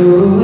She